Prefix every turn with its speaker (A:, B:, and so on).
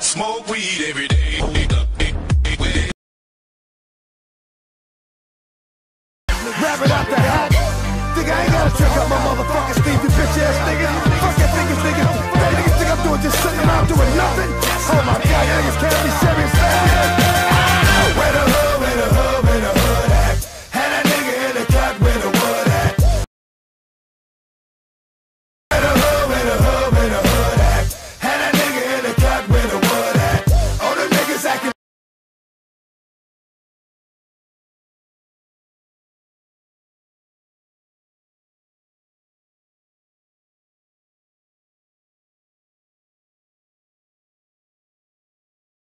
A: Smoke weed every day. Wrap it out the hat. Think I ain't got a trick out my motherfucking Steve, you bitch ass nigga. Fuck that niggas, niggas. That niggas think I'm doing just sitting around doing nothing. Oh my god, niggas can't be shit.